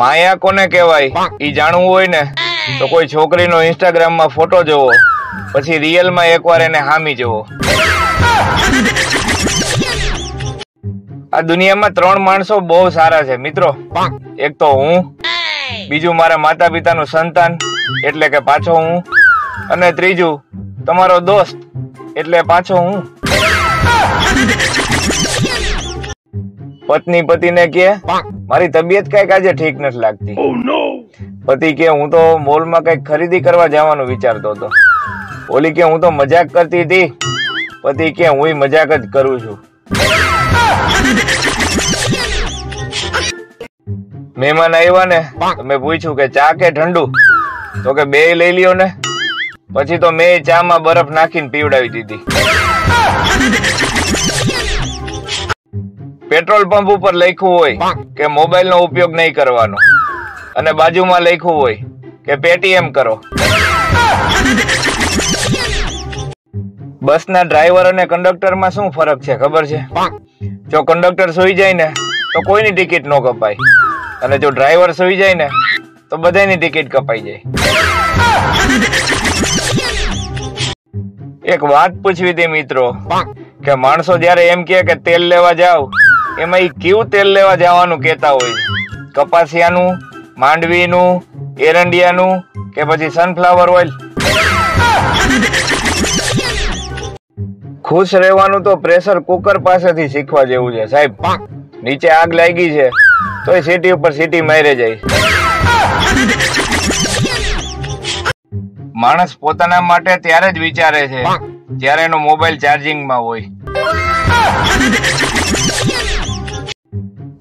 માયા કોને કહેવાય? ઈ જાણવું હોય ને તો કોઈ છોકરીનો ઇન્સ્ટાગ્રામમાં ફોટો જોવો. પછી રિયલમાં એકવાર એને હામી જોવો. આ દુનિયામાં ત્રણ માણસો બહુ સારા છે મિત્રો. એક તો હું બીજું મારા માતા પિતાનું સંતાન એટલે કે પાછો હું અને ત્રીજું તમારો દોસ્ત એટલે પાછો હું. પત્ની પતિને કે મારી તબિયત કંઈક આજે ઠીક નથી લાગતી. પતિ કે હું તો મોલમાં કંઈક ખરીદી કરવા જવાનું વિચારતો હતો. ઓલી કે હું તો મજાક કરતી હતી. પતિ કે હું મજાક જ કરું છું. મહેમાન આવ્યા ને તો મેં પૂછ્યું કે ચા કે ઠંડુ? તો કે બે લઈ લ્યો ને. પછી તો મેં ચા માં બરફ નાખીને પીવડાવી દીધી. પેટ્રોલ પંપ ઉપર લખ્યું હોય કે મોબાઈલ નો ઉપયોગ નહીં કરવાનો. અને બાજુમાં લખ્યું હોય કે પેટીએમ કરો. બસના ડ્રાઈવર અને કંડક્ટરમાં શું ફરક છે ખબર છે? જો કંડક્ટર સુઈ જાય ને તો કોઈની ટિકિટ ન કપાય. અને જો ડ્રાઈવર સુઈ જાય ને તો બધાની ટિકિટ કપાઈ જાય. એક વાત પૂછવી હતી મિત્રો કે માણસો જ્યારે એમ કે તેલ લેવા જાવ એમાં એ કેવું તેલ લેવા જવાનું કહેતા હોય? કપાસિયાનું, માંડવીનું, એરંડિયાનું કે પછી સનફ્લાવર ઓઇલ ખુશ રહેવાનું તો પ્રેશર કુકર પાસેથી શીખવા જેવું છે, સાહેબ. નીચે આગ લાગી છે તો એ સીટી ઉપર સીટી મારે જાય. માણસ પોતાના માટે ત્યારે જ વિચારે છે, જ્યારે એનો મોબાઈલ ચાર્જિંગમાં હોય.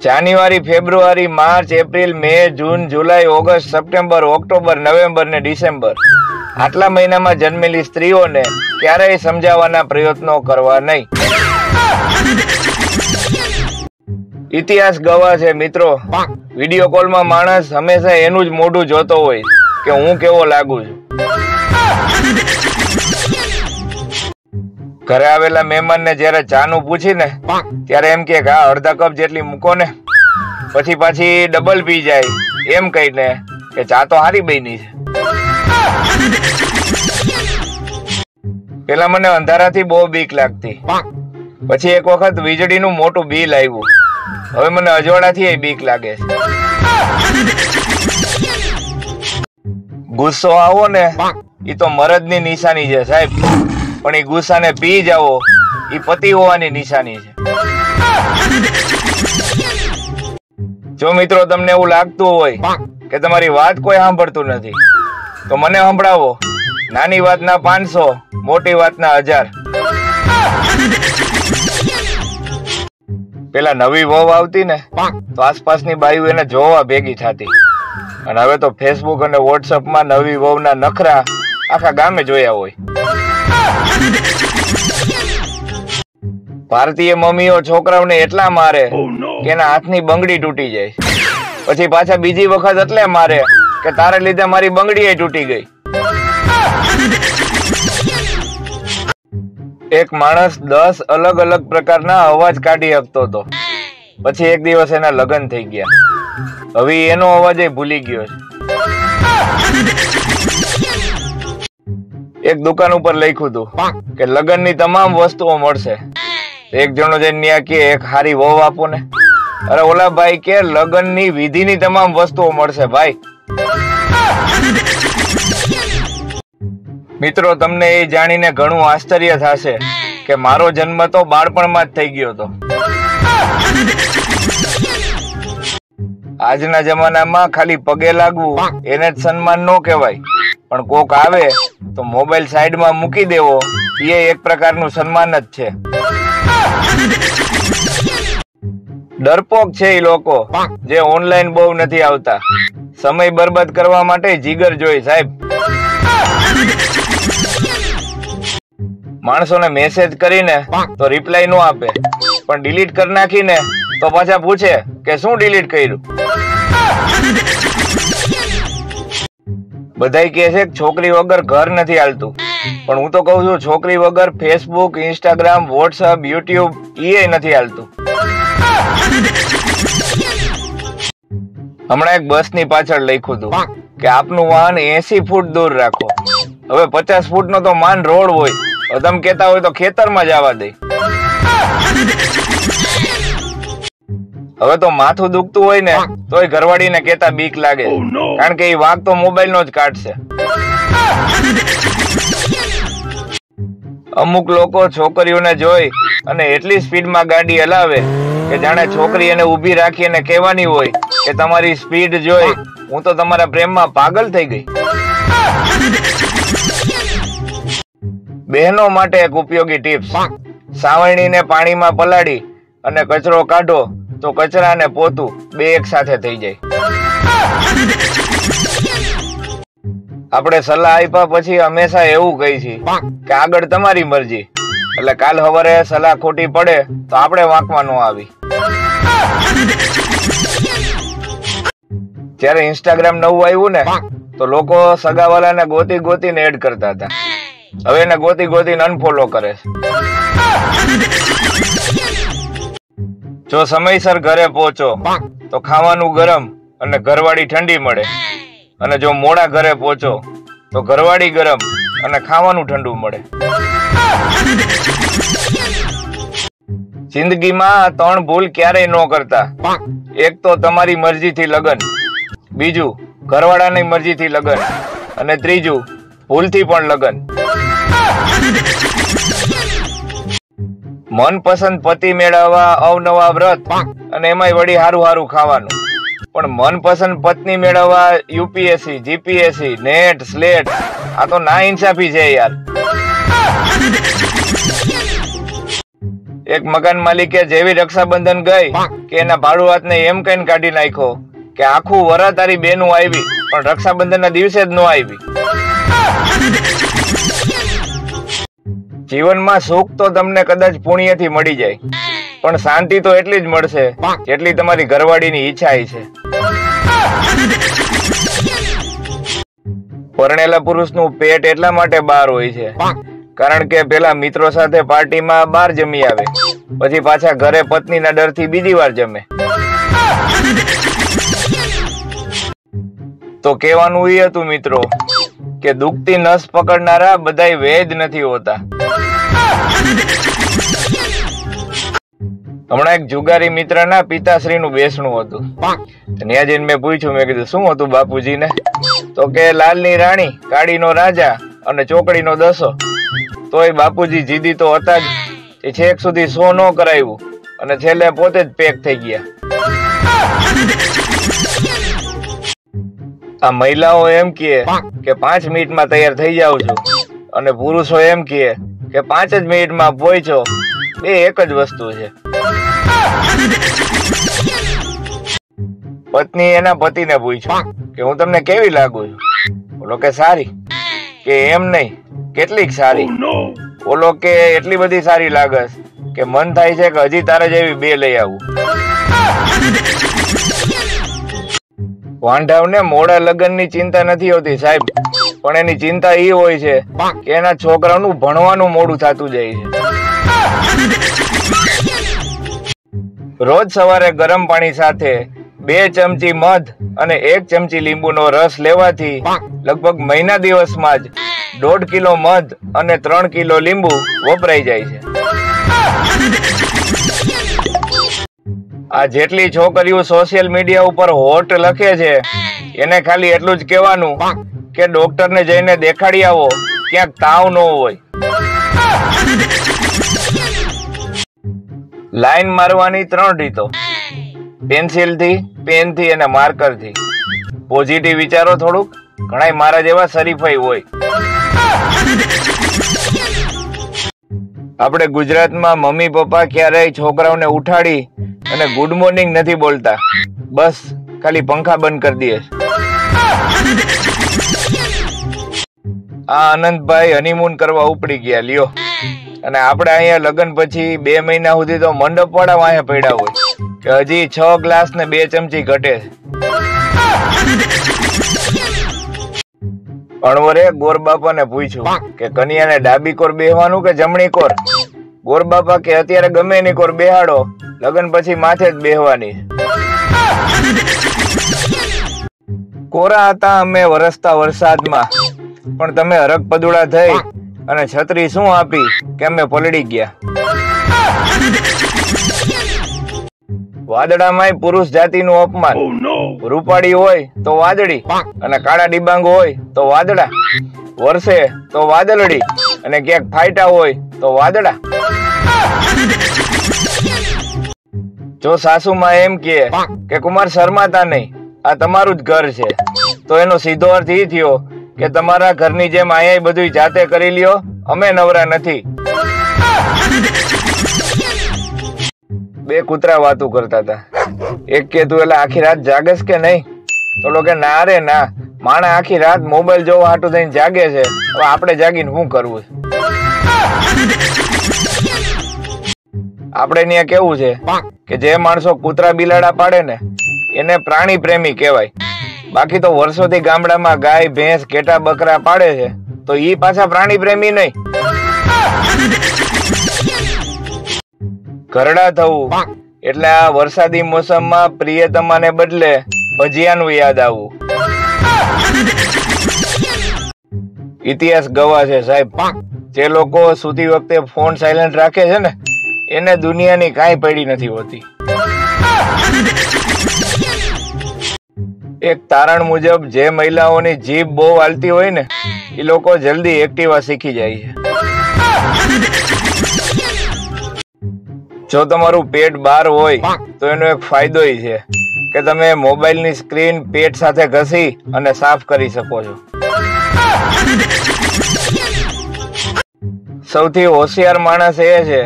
જાન્યુઆરી, ફેબ્રુઆરી, માર્ચ, એપ્રિલ, મે, જૂન, જુલાઈ, ઓગસ્ટ, સપ્ટેમ્બર, ઓક્ટોબર, નવેમ્બર ને ડિસેમ્બર. આટલા મહિનામાં જન્મેલી સ્ત્રીઓને ક્યારેય સમજાવવાના પ્રયત્નો કરવા નહીં. ઇતિહાસ ગવા છે, મિત્રો. વીડિયો કોલમાં માણસ હંમેશા એનું જ મોઢું જોતો હોય કે હું કેવો લાગુ છું. ઘરે આવેલા મહેમાનને જ્યારે ચાનું પૂછીને ત્યારે એમ કે હા અડધા કપ જેટલી મૂકો ને પછી પાછી ડબલ પી જાય. એમ કહીને કે ચા તો હારી બની છે. પેલા મને અંધારાથી બહુ બીક લાગતી. પછી એક વખત વીજળીનું મોટું બિલ આવ્યું. હવે મને અજવાળાથી બીક લાગે છે. ગુસ્સો આવો ને એ તો મરદની નિશાની છે સાહેબ. પણ એ ગુસ્સાને પી જાવો એ પતિ હોવાની નિશાની છે. જો મિત્રો તમને એવું લાગતું હોય કે તમારી વાત કોઈ સાંભળતું નથી, તો મને સંભળાવો. નાની વાતના પાંચસો, મોટી વાતના હજાર. પેલા નવી વહુ આવતી ને, તો આસપાસની બાયુ એને જોવા ભેગી થતી. અને હવે તો ફેસબુક અને વોટ્સઅપમાં નવી વહુના નખરા આખા ગામે જોયા હોય. ભારતીય મમ્મીઓ છોકરાઓને એટલા મારે કે એના હાથની બંગડી તૂટી જાય. પછી પાછા બીજી વખત એટલે મારે કે તારે લીધે મારી બંગડી તૂટી ગઈ. એક માણસ દસ અલગ અલગ પ્રકારના અવાજ કાઢી શકતો હતો. પછી એક દિવસ એના લગ્ન થઈ ગયા. હવે એનો અવાજ એ ભૂલી ગયો છે. એક દુકાન ઉપર લખ્યું હતું કે લગ્નની તમામ વસ્તુઓ મળશે. એક જણો જઈને ત્યાં કે એક હારી વહુ આપો ને. અરે ઓલા ભાઈ કે લગ્નની તમામ વસ્તુઓ મળશે ભાઈ. મિત્રો તમને એ જાણીને ઘણું આશ્ચર્ય થશે કે મારો જન્મ તો બાળપણમાં જ થઈ ગયો હતો. આજના જમાનામાં ખાલી પગે લાગવું એને જ સન્માન ન કહેવાય. પણ કોક આવે તો મોબાઈલ સાઈડમાં મૂકી દેવો. એ એક પ્રકારનું સન્માન જ છે. ડરપોક છે એ લોકો, જે ઓનલાઈન બહુ નથી આવતા. સમય બરબાદ કરવા માટે જીગર જોઈ સાહેબ. માણસોને મેસેજ કરીને તો રિપ્લાય નો આપે. પણ ડિલીટ કરી નાખીને તો પાછા પૂછે કે શું ડિલીટ કર્યું? બધાય કહે છે કે છોકરી વગર ઘર નથી હાલતું. પણ હું તો કહું છું, છોકરી વગર ફેસબુક ઇન્સ્ટાગ્રામ વોટ્સઅપ યુટ્યુબ એ નથી હાલતું. હમણાં એક બસની પાછળ લખ્યું હતું કે આપનું વાહન એસી ફૂટ દૂર રાખો. હવે પચાસ ફૂટ નો તો માન રોડ હોય. તમે કેતા હોય તો ખેતરમાં જવા દે. હવે તો માથું દુખતું હોય ને તોય ઘરવાળીને કેતા બીક લાગે. કારણ કે એ વાઘ તો મોબાઈલ નો જ કાઢશે. અમુક લોકો છોકરીઓને જોઈ અને એટલી સ્પીડમાં ગાડી હલાવે કે જાણે છોકરી એને ઊભી રાખી અને કહેવાની હોય કે તમારી સ્પીડ જોઈ હું તો તમારા પ્રેમમાં પાગલ થઈ ગઈ. બહેનો માટે એક ઉપયોગી ટિપ્સ. સાવરણીને પાણીમાં પલાળી અને કચરો કાઢો તો કચરા ને પોતું બે એક સાથે થઈ જાય. આપણે સલાહ આપ્યા પછી હંમેશા એવું કહી છીએ કે આગળ તમારી મરજી. એટલે કાલ સવારે સલાહ ખોટી પડે તો આપણે વાંકવા ન આવી. જ્યારે ઇન્સ્ટાગ્રામ નવું આવ્યું ને, તો લોકો સગાવાલાને ગોતી ગોતીને એડ કરતા હતા. હવે એને ગોતી ગોતીને અનફોલો કરે છે. જો સમયસર ઘરે પહોંચો તો ખાવાનું ગરમ અને ઘરવાળી ઠંડી મળે. અને જો મોડા ઘરે પહોંચો તો ઘરવાળી ગરમ અને ખાવાનું ઠંડુ મળે. જિંદગીમાં ત્રણ ભૂલ ક્યારેય ન કરતા. એક તો તમારી મરજીથી લગન બીજું ઘરવાળાની મરજીથી લગન અને ત્રીજું ભૂલથી પણ લગન. મનપસંદ પતિ મેળવવા અવનવા વ્રત અને એમાંય વળી હારું હારું ખાવાનું. પણ મનપસંદ પત્ની મેળવવા યુપીએસસી જીપીએસસી નેટ સ્લેટ આ તો ના ઇન્સાફી છે યાર. એક મકાન માલિકે જેવી રક્ષાબંધન ગઈ કે એના ભાડુઆતને એમ કહીને કાઢી નાખ્યો કે આખું વરા તારી બેનું આવી પણ રક્ષાબંધનના દિવસે જ ન આવી. જીવનમાં સુખ તો તમને કદાચ પુણ્યથી મળી જાય. પણ શાંતિ તો એટલી જ મળશે, જેટલી તમારી ઘરવાળીની ઈચ્છા છે. પરણેલા પુરુષનું પેટ એટલા માટે બહાર હોય છે, કારણ કે પેલા મિત્રો સાથે પાર્ટીમાં બહાર જમી આવે, પછી પાછા ઘરે પત્નીના ડરથી બીજી વાર જમે. તો કહેવાનું એ હતું, મિત્રો કે દુખતી નસ પકડનારા બધા વેદ નથી હોતા. હમણાં એક જુગારી મિત્રના પિતાશ્રીનું બેસણું હતું. ત્યાં જઈને મેં પૂછ્યું, મેં કીધું, શું હતું બાપુજીને? તો કે, લાલની રાણી, કાળીનો રાજા અને ચોકડીનો દસો. તોય બાપુજી જીદી તો હતા જ. એ છેક સુધી સો ન કરાવ્યું અને છેલ્લે પોતે જ પેક થઈ ગયા. આ મહિલાઓ એમ કહે કે પાંચ મિનિટમાં તૈયાર થઈ જાઉં છું. અને પુરુષો એમ કહે કે પાંચ જ મિનિટમાં પહોંચો બે એક જ વસ્તુ છે. પત્ની એના પતિને પૂછ્યું કે હું તમને કેવી લાગુ છું? બોલો કે સારી. કે એમ નહીં કેટલીક સારી. બોલો કે એટલી બધી સારી લાગસ કે મન થાય છે કે હજી તારે જેવી બે લઈ આવું. વાંઢાવને મોડા લગ્નની ચિંતા નથી હોતી, સાહેબ. પણ એની ચિંતા એ હોય છે કે એના છોકરાનું ભણવાનું મોડું થતું જાય છે. રોજ સવારે ગરમ પાણી સાથે બે ચમચી મધ અને એક ચમચી લીંબુનો રસ લેવાથી લગભગ મહિના દિવસમાં જ દોઢ કિલો મધ અને ત્રણ કિલો લીંબુ વપરાઈ જાય છે. આ જેટલી છોકરીઓ સોશિયલ મીડિયા ઉપર હોટ લખે છે, એને ખાલી એટલું જ કહેવાનું કે ડોક્ટર ને જઈને દેખાડી આવો, ક્યાંક તાવ ન હોય. લાઈન મારવાની ત્રણ રીતો. પેન્સિલથી પેનથી અને માર્કરથી પોઝિટિવ વિચારો થોડુંક ઘણા મારા જેવા શરીફાઈ હોય. આપણે ગુજરાતમાં મમ્મી પપ્પા ક્યારેય છોકરાઓને ઉઠાડી અને ગુડ મોર્નિંગ નથી બોલતા. બસ, ખાલી પંખા બંધ કરી દે આ આનંદભાઈ હનીમૂન કરવા ઉપડી ગયા, લ્યો. અને આપણે અહીંયા લગ્ન પછી બે મહિના સુધી તો મંડપ વાળા વાંહે પડ્યા હોય. કે હજી છ ગ્લાસ ને બે ચમચી ઘટે. અણવરે ગોરબાપાને પૂછ્યું કે કન્યાને ડાબી કોર બેહવાનું કે જમણી કોર? ગોરબાપા કે, અત્યારે ગમે એની કોર બેહાડો. લગ્ન પછી માથે જ બેહવાની. કોરા હતા અમે વરસતા વરસાદમાં. પણ તમે હરક પદુડા થઈ અને છત્રી શું આપી? કે અમે પલડી ગયા? વાદળામાંય પુરુષ જાતિનું અપમાન. રૂપાળી હોય તો વાદળી અને કાળા ડિબાંગ હોય તો વાદળા. વરસે તો વાદળડી અને ક્યાંક ફાયટા હોય તો વાદળા. જો સાસુમાં એમ કહે કે કુમાર શરમાતા નહીં આ તમારું જ ઘર છે. તો એનો સીધો અર્થ એ થયો કે તમારા ઘરની જેમ અહીંયા બધું જાતે કરી લ્યો અમે નવરા નથી. બે કૂતરા વાતો કરતા હતા. એક કે તું એટલે આખી રાત જાગસ કે નહીં? તો કે ના રે ના. માણા આખી રાત મોબાઈલ જોવા હાટું થઈને જાગે છે. હવે આપણે જાગીને શું કરવું આપણે ત્યાં કેવું છે? કે જે માણસો કૂતરા બિલાડા પાડે ને એને પ્રાણી પ્રેમી કહેવાય. બાકી તો વર્ષોથી ગામડામાં ગાય ભેંસ કેટા બકરા પાડે છે તો ઈ પાછા પ્રાણી પ્રેમી નહીં. ઘરડા થવું. એટલે આ વરસાદી મોસમમાં પ્રિયતમાને બદલે ભજીયાનું યાદ આવવું. ઇતિહાસ ગવા છે સાહેબ જે લોકો સૂતી વખતે ફોન સાયલેન્ટ રાખે છે ને એને દુનિયાની કાંઈ પડી નથી હોતી. એક તારણ મુજબ જે મહિલાઓની જીભ બહુ હાલતી હોય ને, એ લોકો જલ્દી એક્ટિવા શીખી જાય છે. જો તમારું પેટ બહાર હોય, તો એનો એક ફાયદો છે કે તમે મોબાઈલની સ્ક્રીન પેટ સાથે ઘસી અને સાફ કરી શકો છો. સૌથી હોશિયાર માણસ એ છે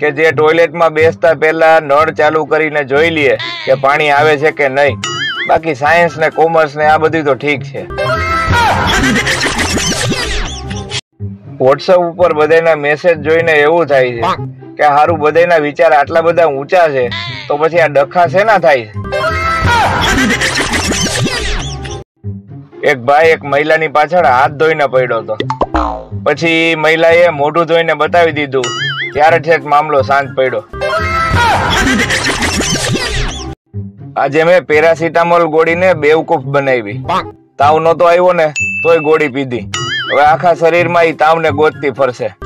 કે જે ટોયલેટમાં બેસતા પહેલા નળ ચાલુ કરીને જોઈ લે કે પાણી આવે છે કે નહીં. બાકી સાયન્સ ને કોમર્સ ને આ બધું તો ઠીક છે. વોટ્સઅપ ઉપર બધાના મેસેજ જોઈને એવું થાય છે કે હારું બધાના વિચાર આટલા બધા ઊંચા છે, તો પછી આ ડખા શેના થાય એક ભાઈ એક મહિલાની પાછળ હાથ ધોઈને પડ્યો હતો. પછી મહિલાએ મોઢું ધોઈને બતાવી દીધું ત્યારે છેક મામલો શાંત પડ્યો. આજે મેં પેરાસિટામોલ ગોળીને બેવકૂફ બનાવી. તાવ નતો આવ્યો ને, તોય ગોળી પીધી. હવે આખા શરીરમાં એ તાવને ગોતતી ફરશે.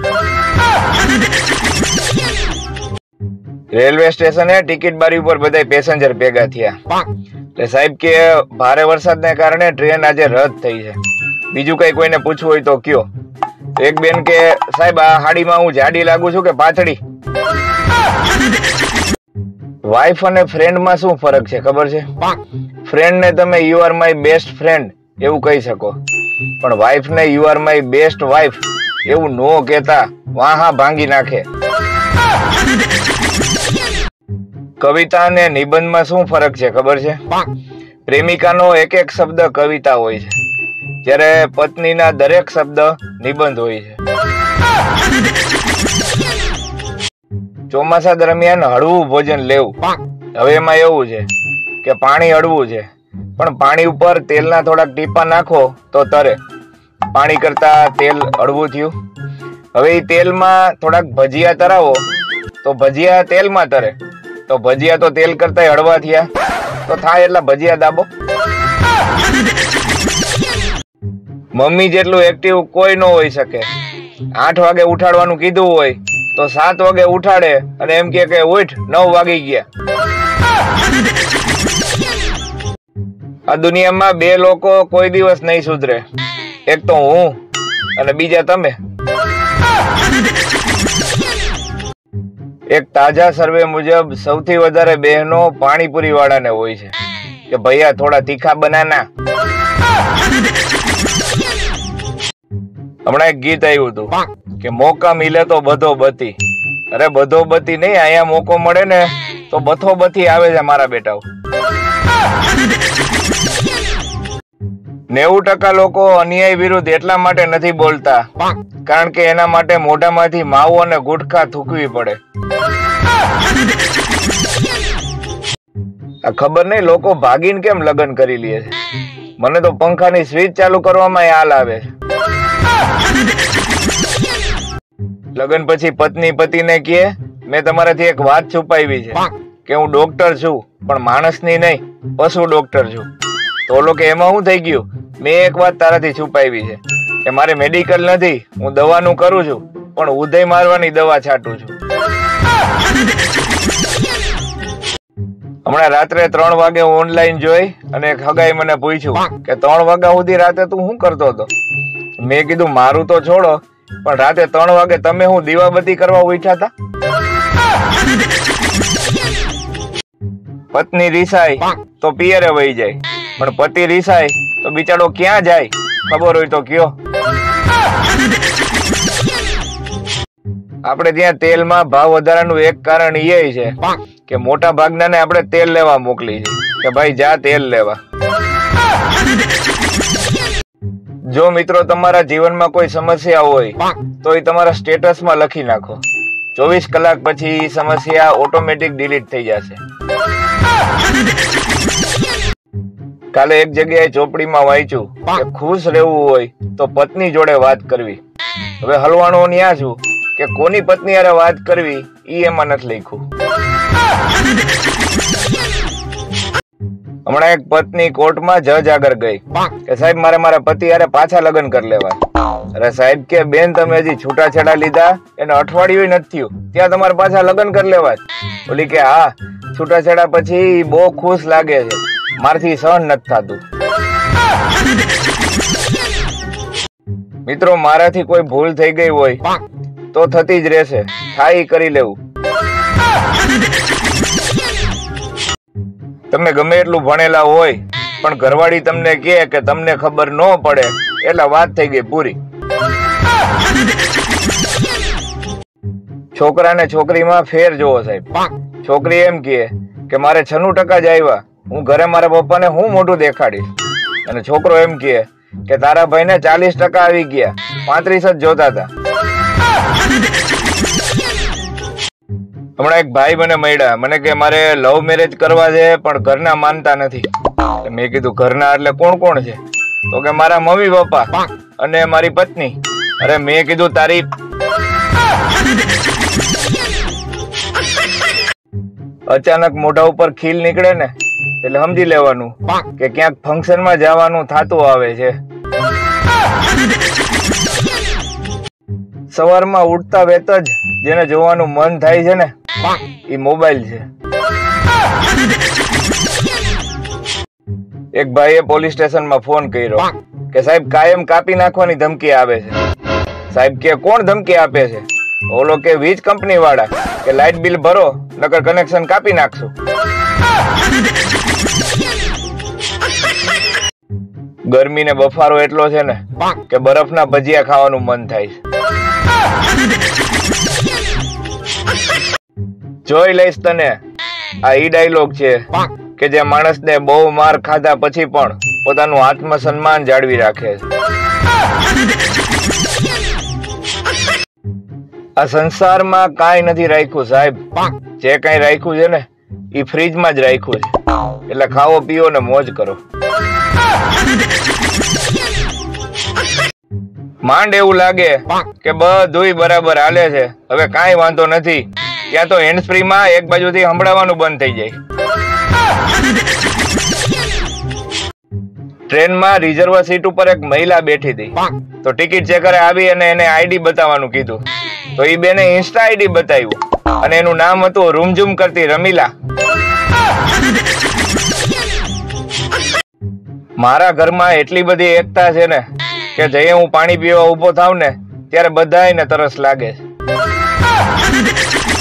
રેલવે સ્ટેશને ટિકિટ બારી ઉપર બધા પેસેન્જર ભેગા થયા. એટલે સાહેબ કે, ભારે વરસાદને કારણે ટ્રેન આજે રદ થઈ છે. બીજું કઈ કોઈને પૂછવું હોય તો કયો. એક બેન કે, સાહેબ, આ હાડીમાં હું જાડી લાગુ છું કે પાતળી વાઈફ અને ફ્રેન્ડમાં શું ફરક છે, ખબર છે? ફ્રેન્ડ ને તમે you are my best friend એવું કહી શકો. પણ વાઇફ ને you are my best wife એવું નો કહેતા, વાહા ભાંગી નાખે. કવિતા અને નિબંધમાં શું ફરક છે, ખબર છે? પ્રેમિકાનો એક એક શબ્દ કવિતા હોય છે. જ્યારે પત્નીના દરેક શબ્દ નિબંધ હોય છે. ચોમાસા દરમિયાન હળવું ભોજન લેવું. હવે એમાં એવું છે કે પાણી હળવું છે. પણ પાણી ઉપર તેલના થોડાક ટીપા નાખો તો તરે. પાણી કરતા તેલ હળવું થયું. હવે એ તેલમાં થોડાક ભજીયા તરાવો તો ભજીયા તેલમાં તરે. તો ભજીયા તો તેલ કરતા હળવા થયા. તો થાય એટલા ભજીયા દાબો. મમ્મી જેટલું એક્ટિવ કોઈ ન હોઈ શકે. આઠ વાગે ઉઠાડવાનું કીધું હોય, તો સાત વાગે ઉઠાડે અને એમ કે કે ઉઠ, નવ વાગી ગયા. આ દુનિયામાં બે લોકો કોઈ દિવસ નહીં સુધરે. એક તો હું અને બીજા તમે. એક તાજા સર્વે મુજબ સૌથી વધારે બહેનો પાણીપુરી વાળાને હોય છે. કે ભૈયા, થોડા તીખા બનાના. હમણાં એક ગીત આવ્યું હતું કે મોકા મિલે તો બધો બતી. અરે બધો બતી નહીં અહીંયા મોકો મળે ને તો બથો બથી આવે છે મારા બેટાઓ. નેવું ટકા લોકો અન્યાય વિરુદ્ધ એટલા માટે નથી બોલતા કારણ કે એના માટે મોઢામાંથી માવો અને ગુટખા થૂકવી પડે. આ ખબર નહીં લોકો ભાગીને કેમ લગ્ન કરી લે છે? મને તો પંખાની સ્વિચ ચાલુ કરવામાં હાલ આવે છે. લગ્ન પછી પત્ની પતિને કહે મેં તમારાથી એક વાત છુપાવી છે કે હું ડોક્ટર છું પણ માણસની નહીં પશુ ડોક્ટર છું. તો ઓલો કે એમાં શું થઈ ગયું? મેં એક વાત તારાથી છુપાવી છે કે મારે મેડિકલ નથી હું દવાનું કરું છું પણ ઉદય મારવાની દવા છાંટું છું. હમણાં રાત્રે ત્રણ વાગે ઓનલાઈન જોઈ અને હગાઈ મને પૂછ્યું કે ત્રણ વાગ્યા સુધી રાતે તું શું કરતો હતો? મેં કીધું મારું તો છોડો, પણ રાતે ત્રણ વાગે તમે હું દીવાબત્તી કરવા ઉઠ્યા હતા? પત્ની રીસાય તો પિયરે વહી જાય, પણ પતિ રીસાય તો બિચારો ક્યાં જાય? ખબર હોય તો કયો. આપણે ત્યાં તેલમાં ભાવ વધારાનું એક કારણ એ છે, કે મોટા ભાગનાને આપણે તેલ લેવા મોકલી છે, કે ભાઈ જા તેલ લેવા. જો મિત્રો તમારા જીવનમાં કોઈ સમસ્યા હોય, તો એ તમારા સ્ટેટસમાં લખી નાખો. ચોવીસ કલાક પછી સમસ્યા ઓટોમેટિક ડિલીટ થઈ જશે. કાલે એક જગ્યાએ ચોપડીમાં વાંચ્યું કે ખુશ રહેવું હોય તો પત્ની જોડે વાત કરવી. હવે હલવાણો ન્યા છું કે કોની પત્ની અરે વાત કરવી, ઈ એમાં નથી લખ્યું. હમણાં એક પત્ની કોર્ટમાં જજ આગળ ગઈ. કે સાહેબ મારે મારા પતિ અરે પાછા લગ્ન કરી લેવા. અરે સાહેબ કે બેન તમે હજી છૂટાછેડા લીધા? એને અઠવાડિયું નથી થયું. ત્યાં તમારે પાછા લગ્ન કરી લેવા બોલી કે હા છૂટાછેડા પછી બહુ ખુશ લાગે છે. મારથી સહન નથી થતું. મિત્રો મારાથી કોઈ ભૂલ થઈ ગઈ હોય તો થતી જ રહેશે. થાય કરી લેવું. તમે ગમે એટલું ભણેલા હોય, પણ ઘરવાળી તમને કહે કે તમને ખબર ન પડે, એટલે વાત થઈ ગઈ પૂરી. છોકરા ને છોકરીમાં ફેર જોવો સાહેબ. છોકરી એમ કહે કે મારે છન્નું ટકા જ આવ્યા હું ઘરે મારા પપ્પાને હું મોટું દેખાડીશ? અને છોકરો એમ કહે કે તારા ભાઈને ચાલીસ ટકા આવી ગયા. પાંત્રીસ જ જોતા હતા. હમણાં એક ભાઈ મને મળ્યા. મને કે, મારે લવ મેરેજ કરવા છે, પણ ઘરના માનતા નથી. મેં કીધું, ઘરના એટલે કોણ કોણ છે? તો કે, મારા મમ્મી, પપ્પા અને મારી પત્ની. અરે મેં કીધું, તારી અચાનક મોઢા ઉપર ખીલ નીકળે ને, એટલે સમજી લેવાનું કે ક્યાંક ફંક્શનમાં જવાનું થતું આવે છે. સવારમાં ઉઠતા વેત જ જેને જોવાનું મન થાય છે ને એ મોબાઈલ છે. એક ભાઈએ પોલીસ સ્ટેશનમાં ફોન કર્યો કે સાહેબ કાયમ કાપી નાખવાની ધમકી આવે છે. સાહેબ કે કોણ ધમકી આપે છે? ઓલો કે વીજ કંપની વાળા. કે લાઇટ બિલ ભરો નકર કનેક્શન કાપી નાખશું. ગરમી ને બફારો એટલો છે ને કે બરફના ભજીયા ખાવાનું મન થાય છે. જોઈ લઈશ તને. આ ઈ ડાયલોગ છે કે જે માણસને બહુ માર ખાધા પછી પણ પોતાનું આત્મસન્માન જાળવી રાખે છે. આ સંસારમાં કાંઈ નથી રાખ્યું સાહેબ. જે કાંઈ રાખ્યું છે ને એ ફ્રીજમાં જ રાખ્યું છે. એટલે ખાવો પીવો ને મોજ કરો. માંડ એવું લાગે કે બધુંય બરાબર હાલે છે. હવે કાંઈ વાંધો નથી. ત્યાં તો હેન્ડ ફ્રી માં એક બાજુથી સંભળાવાનું બંધ થઈ જાય. ટ્રેનમાં રિઝર્વ સીટ ઉપર એક મહિલા બેઠી હતી. તો ટિકિટ ચેકરે આવી અને એને આઈડી બતાવવાનું કીધું. તો એ બેને ઇન્સ્ટા આઈડી બતાવ્યું. અને એનું નામ હતું રૂમઝૂમ કરતી રમીલા. મારા ઘરમાં એટલી બધી એકતા છે ને કે જઈએ હું પાણી પીવા ઊભો થાવ ને ત્યારે બધાયને તરસ લાગે